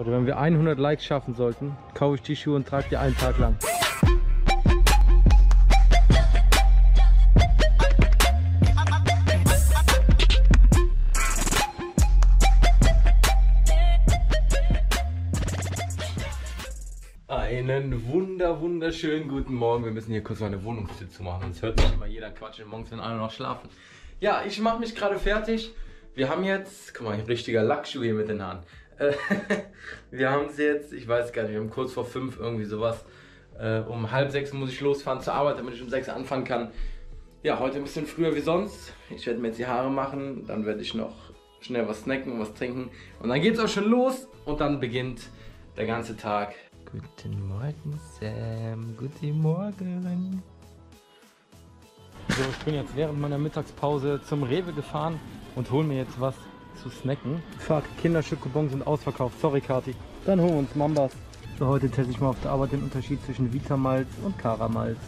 Leute, wenn wir 100 Likes schaffen sollten, kaufe ich die Schuhe und trage die einen Tag lang. Einen wunder, wunderschönen guten Morgen. Wir müssen hier kurz meine Wohnungstür zumachen, sonst hört mich immer jeder Quatsch morgens, wenn alle noch schlafen. Ja, ich mache mich gerade fertig. Wir haben jetzt, guck mal, habe richtiger Lackschuh hier mit den Haaren. Äh, wir haben es jetzt, ich weiß gar nicht, wir haben kurz vor fünf irgendwie sowas. Äh, um halb sechs muss ich losfahren zur Arbeit, damit ich um sechs anfangen kann. Ja, heute ein bisschen früher wie sonst. Ich werde mir jetzt die Haare machen, dann werde ich noch schnell was snacken und was trinken. Und dann geht es auch schon los und dann beginnt der ganze Tag. Guten Morgen, Sam. Guten Morgen. So, ich bin jetzt während meiner Mittagspause zum Rewe gefahren und hole mir jetzt was zu snacken. Fuck, Kinderschokobons sind ausverkauft. Sorry, Kati. Dann holen wir uns Mambas. So, heute teste ich mal auf der Arbeit den Unterschied zwischen Vitamalz und Karamalz.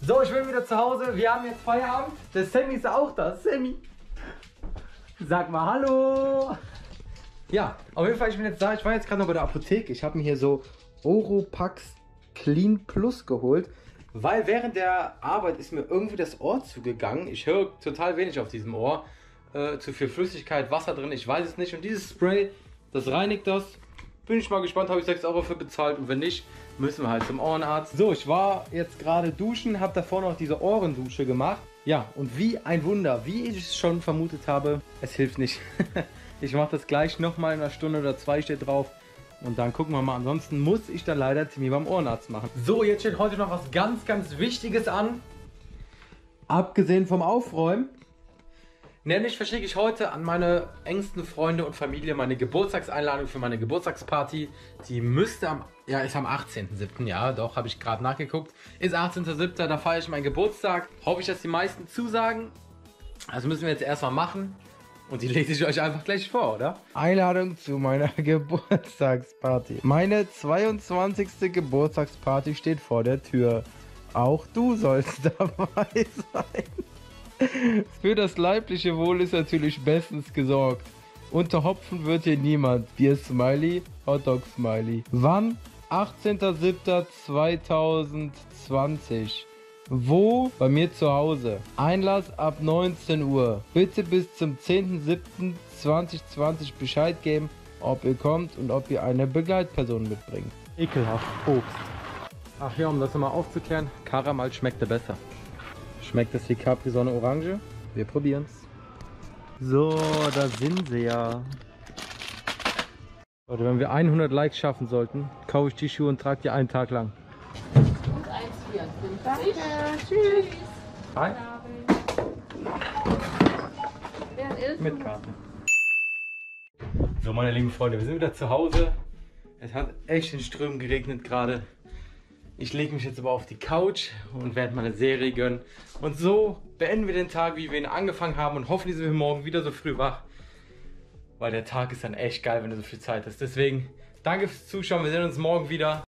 So, ich bin wieder zu Hause. Wir haben jetzt Feierabend. Der Sammy ist auch da. Sammy. Sag mal Hallo. Ja, auf jeden Fall, ich bin jetzt da. Ich war jetzt gerade noch bei der Apotheke. Ich habe mir hier so Oropax Clean Plus geholt. Weil während der Arbeit ist mir irgendwie das Ohr zugegangen. Ich höre total wenig auf diesem Ohr. Äh, zu viel Flüssigkeit, Wasser drin, ich weiß es nicht. Und dieses Spray, das reinigt das. Bin ich mal gespannt, habe ich 6 Euro für bezahlt. Und wenn nicht, müssen wir halt zum Ohrenarzt. So, ich war jetzt gerade duschen, habe davor noch diese Ohrendusche gemacht. Ja, und wie ein Wunder, wie ich es schon vermutet habe, es hilft nicht. ich mache das gleich nochmal in einer Stunde oder zwei steht drauf. Und dann gucken wir mal. Ansonsten muss ich dann leider Termin beim Ohrenarzt machen. So, jetzt steht heute noch was ganz, ganz Wichtiges an. Abgesehen vom Aufräumen. Nämlich verschicke ich heute an meine engsten Freunde und Familie meine Geburtstagseinladung für meine Geburtstagsparty. Die müsste am, ja, ist am 18.07. Ja, doch, habe ich gerade nachgeguckt. Ist 18.07. Da feiere ich meinen Geburtstag. Hoffe ich, dass die meisten zusagen. Also müssen wir jetzt erstmal machen. Und die lese ich euch einfach gleich vor, oder? Einladung zu meiner Geburtstagsparty. Meine 22. Geburtstagsparty steht vor der Tür. Auch du sollst dabei sein. Für das leibliche Wohl ist natürlich bestens gesorgt. Unter Hopfen wird hier niemand. Bier Smiley, Hotdog Smiley. Wann? 18.07.2020. Wo? Bei mir zu Hause. Einlass ab 19 Uhr. Bitte bis zum 10.07.2020 Bescheid geben, ob ihr kommt und ob ihr eine Begleitperson mitbringt. Ekelhaft. Obst. Ach ja, um das nochmal aufzuklären, Karamal schmeckte besser. Schmeckt es wie Capri-Sonne Orange? Wir probieren's. So, da sind sie ja. Leute, wenn wir 100 Likes schaffen sollten, kaufe ich die Schuhe und trage die einen Tag lang. Und 1,54. Danke, tschüss. Hi. Wer ist Mit Karte. So, meine lieben Freunde, wir sind wieder zu Hause. Es hat echt in Strömen geregnet gerade. Ich lege mich jetzt aber auf die Couch und werde meine Serie gönnen. Und so beenden wir den Tag, wie wir ihn angefangen haben. Und hoffentlich sind wir morgen wieder so früh wach. Weil der Tag ist dann echt geil, wenn du so viel Zeit hast. Deswegen danke fürs Zuschauen. Wir sehen uns morgen wieder.